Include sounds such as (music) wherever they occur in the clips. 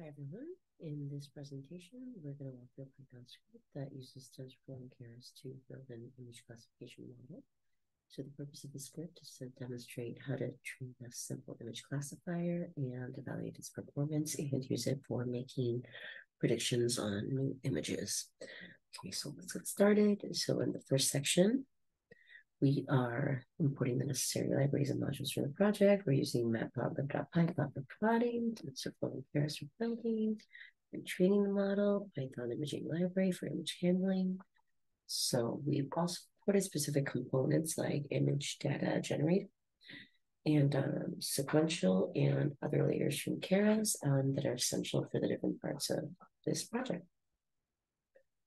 Hi everyone. In this presentation, we're going to walk through a Python script that uses TensorFlow and Keras to build an image classification model. So the purpose of the script is to demonstrate how to train a simple image classifier and evaluate its performance and use it for making predictions on new images. Okay, so let's get started. So in the first section, we are importing the necessary libraries and modules for the project. We're using matplotlib.py for plotting, TensorFlow and Keras for building, and training the model, Python imaging library for image handling. So we've also imported specific components like image data generator and um, sequential and other layers from Keras um, that are essential for the different parts of this project.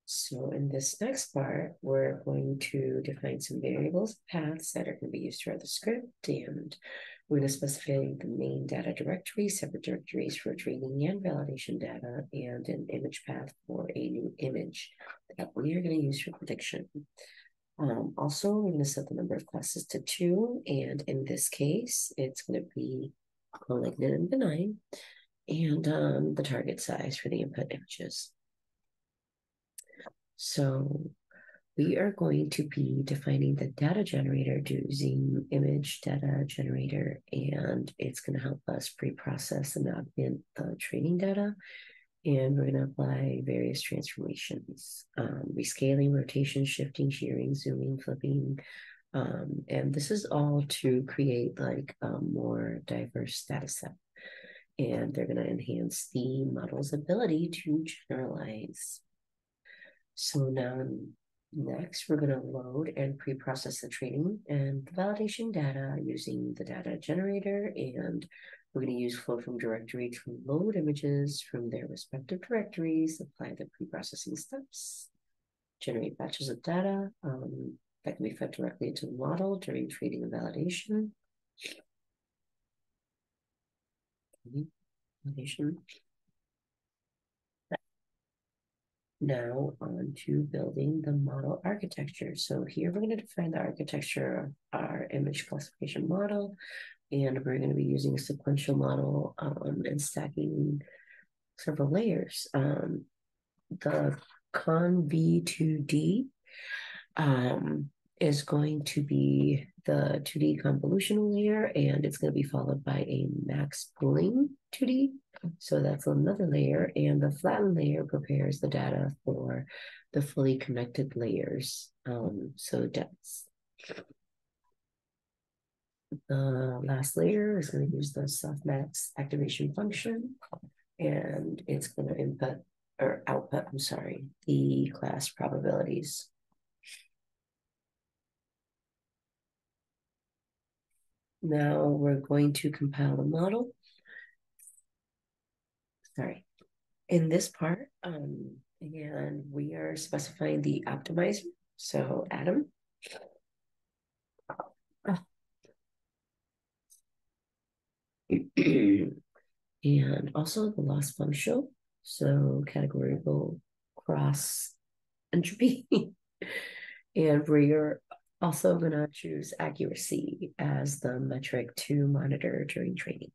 So in this next part, we're going to define some variables, paths that are going to be used throughout the script, and we're going to specify the main data directory, separate directories for training and validation data, and an image path for a new image that we are going to use for prediction. Um, also, we're going to set the number of classes to two, and in this case, it's going to be malignant and benign, and um, the target size for the input images. So we are going to be defining the data generator using image data generator, and it's going to help us pre-process and augment the training data. And we're going to apply various transformations, um, rescaling, rotation, shifting, shearing, zooming, flipping. Um, and this is all to create like a more diverse data set. And they're going to enhance the model's ability to generalize so now next, we're going to load and pre-process the training and the validation data using the data generator. And we're going to use flow from directory to load images from their respective directories, apply the pre-processing steps, generate batches of data um, that can be fed directly into the model during training and validation. Validation. Now on to building the model architecture. So here we're going to define the architecture of our image classification model, and we're going to be using a sequential model um, and stacking several layers. Um, the conv2d um, is going to be the 2D convolutional layer, and it's going to be followed by a max pooling 2D so that's another layer. And the flattened layer prepares the data for the fully connected layers. Um, so depths. The last layer is going to use the softmax activation function. And it's going to input or output, I'm sorry, the class probabilities. Now we're going to compile the model sorry. In this part, um, and we are specifying the optimizer. So Adam. (clears throat) and also the loss function. So categorical cross entropy. (laughs) and we're also going to choose accuracy as the metric to monitor during training.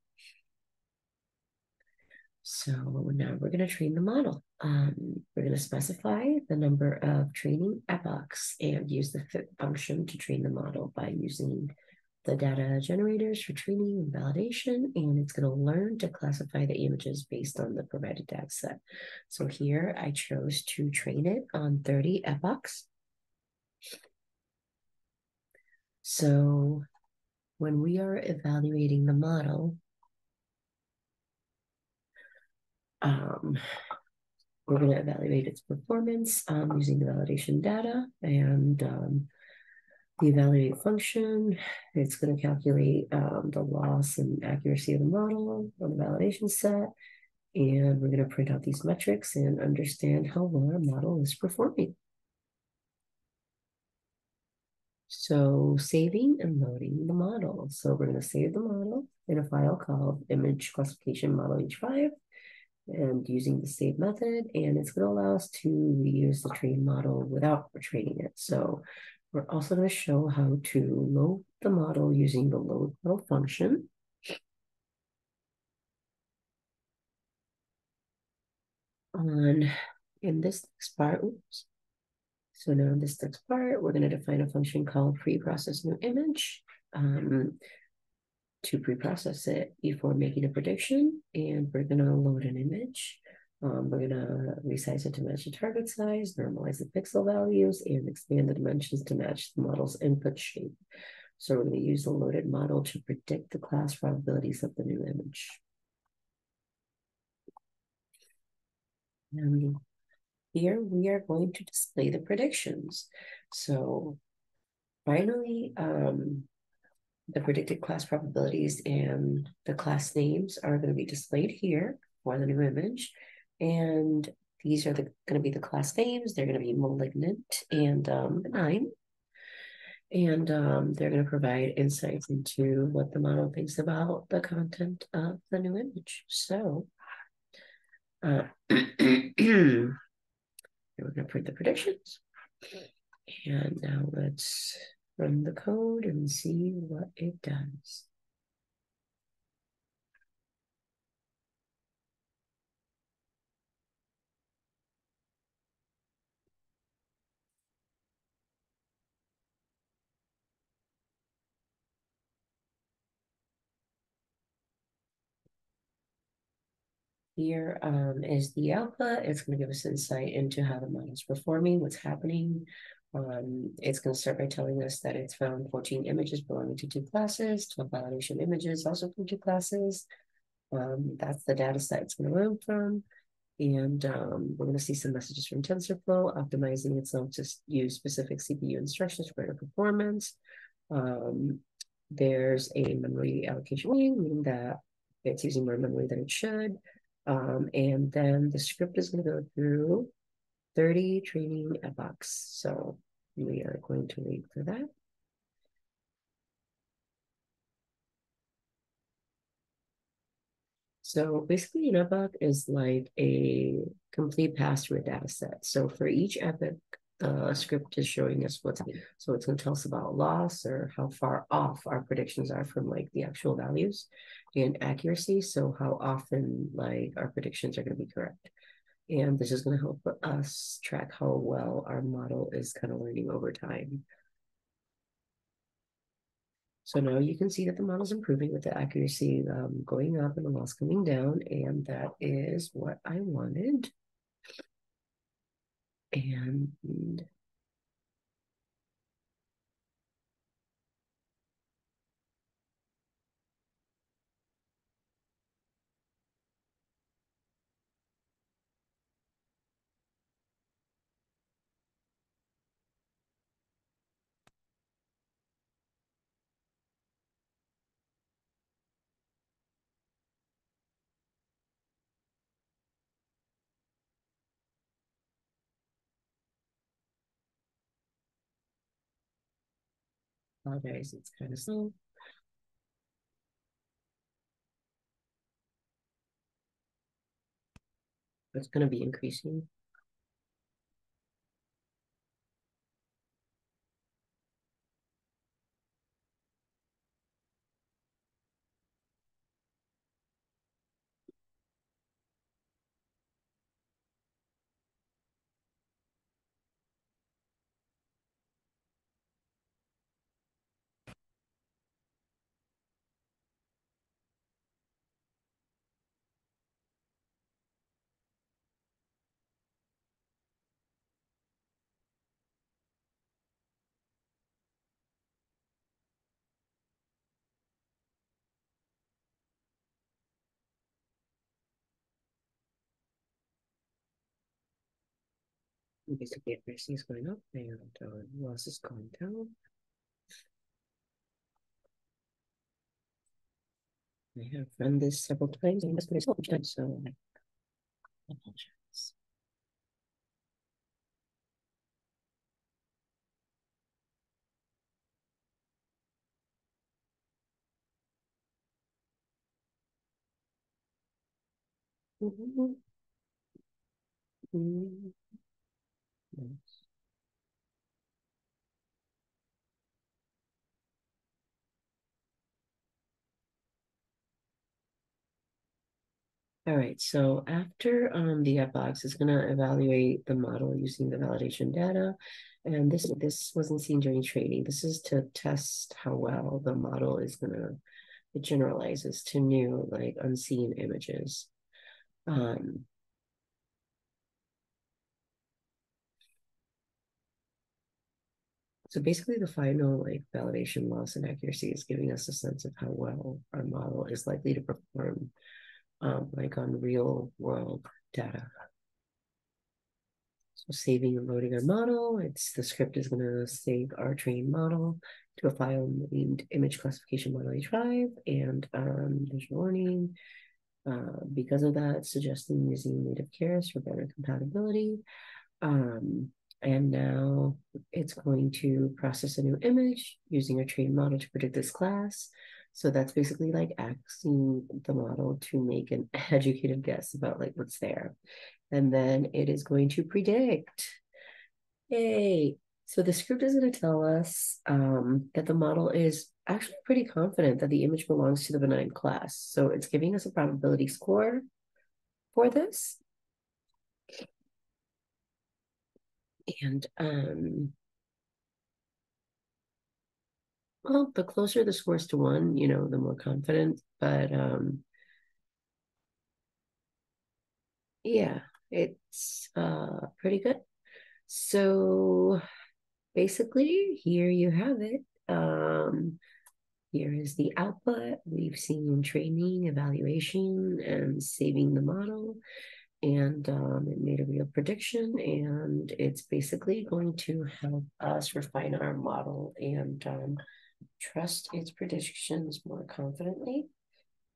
So now we're going to train the model. Um, we're going to specify the number of training epochs and use the fit function to train the model by using the data generators for training and validation, and it's going to learn to classify the images based on the provided data set. So here I chose to train it on 30 epochs. So when we are evaluating the model, Um, we're going to evaluate its performance um, using the validation data and um, the evaluate function. It's going to calculate um, the loss and accuracy of the model on the validation set. And we're going to print out these metrics and understand how well our model is performing. So saving and loading the model. So we're going to save the model in a file called image classification model h5 and using the save method, and it's going to allow us to reuse the train model without retraining it. So we're also going to show how to load the model using the load model function. on in this next part. Oops. So now in this next part, we're going to define a function called preprocess new image um, to preprocess it before making a prediction. And we're going to load an image. Um, we're going to resize it to match the target size, normalize the pixel values, and expand the dimensions to match the model's input shape. So we're going to use the loaded model to predict the class probabilities of the new image. Here we are going to display the predictions. So finally, um, the predicted class probabilities and the class names are going to be displayed here for the new image. And these are the, going to be the class names. They're going to be malignant and um, benign. And um, they're going to provide insights into what the model thinks about the content of the new image. So uh, (clears throat) (clears throat) we're going to print the predictions. And now let's run the code and see what it does. Here um, is the output. It's going to give us insight into how the model is performing, what's happening. Um, it's going to start by telling us that it's found 14 images belonging to two classes, 12 validation images also from two classes. Um, that's the data set it's going to learn from. And um, we're going to see some messages from TensorFlow, optimizing itself to use specific CPU instructions for better performance. Um, there's a memory allocation meaning that it's using more memory than it should. Um, and then the script is going to go through 30 training epochs. So we are going to wait for that. So basically an epoch is like a complete pass through data set. So for each epoch, the script is showing us what's so it's going to tell us about loss or how far off our predictions are from like the actual values and accuracy. So how often like our predictions are going to be correct. And this is going to help us track how well our model is kind of learning over time. So now you can see that the model is improving with the accuracy um, going up and the loss coming down and that is what i wanted and apologize, it's kind of slow. It's going to be increasing. Basically, everything is going up and uh, loss is going down. I have run this several times and myself each so I apologize. Mm -hmm. Mm -hmm. All right, so after um, the epochs is going to evaluate the model using the validation data. And this this wasn't seen during training. This is to test how well the model is going to, it generalizes to new like unseen images. Um, So basically the final like validation loss and accuracy is giving us a sense of how well our model is likely to perform um, like on real world data. So saving and loading our model, it's the script is going to save our trained model to a file named image classification model H5 and um, there's warning. Uh, because of that, suggesting using native Keras for better compatibility. Um, and now it's going to process a new image using a trained model to predict this class. So that's basically like asking the model to make an (laughs) educated guess about like what's there. And then it is going to predict. Yay. So the script is going to tell us um, that the model is actually pretty confident that the image belongs to the benign class. So it's giving us a probability score for this. And um, well, the closer the scores to one, you know, the more confident. But um, yeah, it's uh, pretty good. So basically, here you have it. Um, here is the output. We've seen training, evaluation, and saving the model and um, it made a real prediction and it's basically going to help us refine our model and um, trust its predictions more confidently.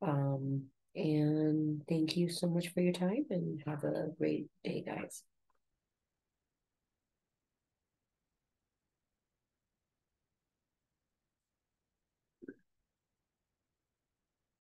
Um, and thank you so much for your time and have a great day guys